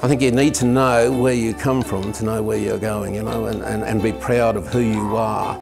I think you need to know where you come from to know where you're going, you know, and, and, and be proud of who you are.